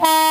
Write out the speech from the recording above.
Bye.